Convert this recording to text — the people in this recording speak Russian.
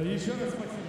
Еще раз спасибо.